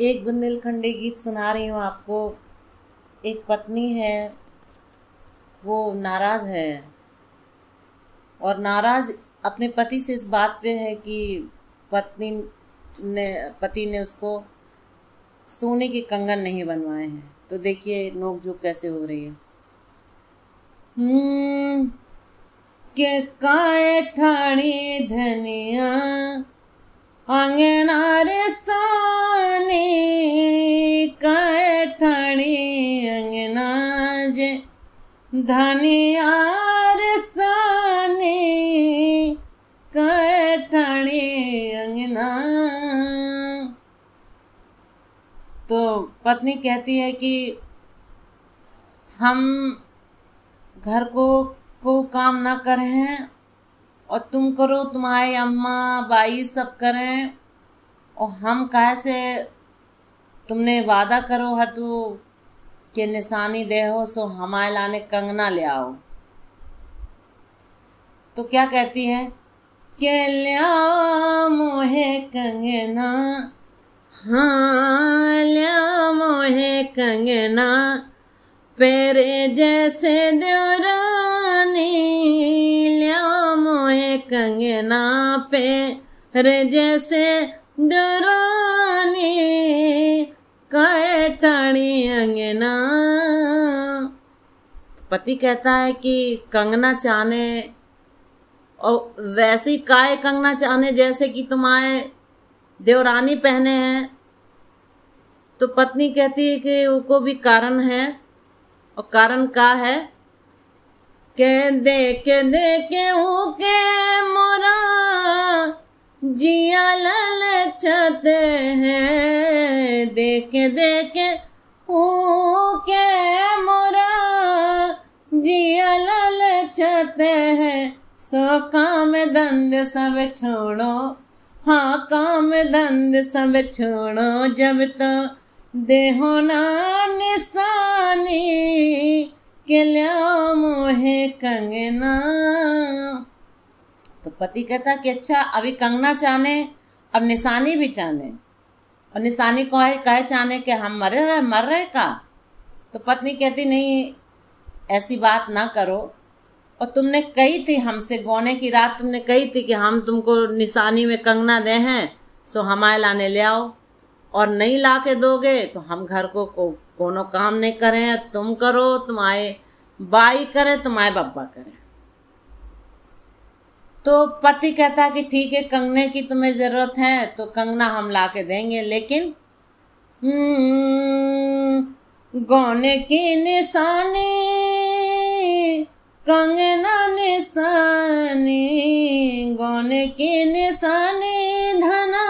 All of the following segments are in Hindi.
एक बुंदेलखंडी गीत सुना रही हूँ आपको। एक पत्नी है वो नाराज़ है। और नाराज़ अपने पति से इस बात पे है कि पत्नी ने पति ने उसको सोने के कंगन नहीं बनवाए हैं। तो देखिए नोकझोंक कैसे हो रही है। हम्म, के काय ठाणी धनिया? अंगना धनिया रे सानी काय अंगना तो पत्नी कहती है कि हम घर को को काम ना करें और तुम करो, तुम्हारे अम्मा बाई सब करें और हम कहे से तुमने वादा करो है तो के निशानी दे हो, सो हमारे लाने कंगना ले आओ। तो क्या कहती है? के लिया मोहे कंगना हाँ लिया मोहे कंगना पेरे जैसे देवरानी लिया मोहे कंगना पेरे जैसे देवरानी कैठाणी अंगना। पति कहता है कि कंगना चाहने, और वैसी काय कंगना चाहने, जैसे कि तुम्हारे देवरानी पहने हैं। तो पत्नी कहती है कि उनको भी कारण है, और कारण का है? के देखे देखे के मोरा। जिया ललचते हैं, देखे देखे के मोरा। जिया ललचते हैं, सो काम दंद सब छोड़ो। हाँ काम दंद सब छोड़ो, जब तो देहो ना निशानी, के लिया मोहे कंगना। तो पति कहता कि अच्छा अभी कंगना चाहने, अब निशानी भी चाहने। और निशानी कहे कहे चाहने कि हम मरे रहे मर रहे का तो पत्नी कहती, नहीं, ऐसी बात ना करो। और तुमने कही थी हमसे, गौने की रात तुमने कही थी कि हम तुमको निशानी में कंगना दे हैं, सो हमारे लाने ले आओ। और नहीं ला के दोगे तो हम घर को को, कोनो काम नहीं करें, तुम करो तुम्हारे बाई करें तुम्हारे बब्बा करे। तो पति कहता कि ठीक है, कंगने की तुम्हें ज़रूरत है तो कंगना हम ला के देंगे, लेकिन गौने की निशानी, कंगना निशानी, गौने की निशानी, धना,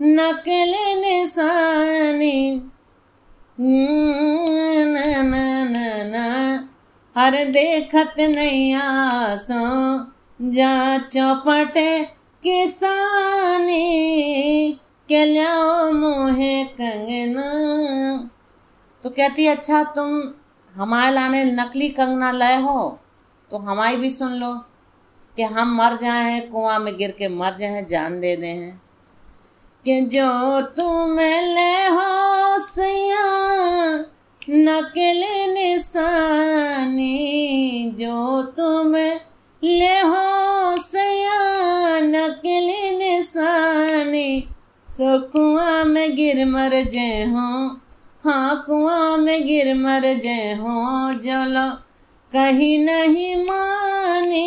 नकल निशानी। न न न न हर देखत नहीं आसो जा चौपट किसानी के लियाओ मोहे कंगना। तो कहती अच्छा तुम हमारे लाने नकली कंगना लाए हो तो हमारी भी सुन लो कि हम मर जाए हैं, कुआँ में गिर के मर जाए हैं, जान दे दे हैं। कि जो तुम ले हो सैया, नकल सो कुआ में गिर मर जे हों हाँ कुआ में गिर मर जे हों जलो कहीं नहीं मानी।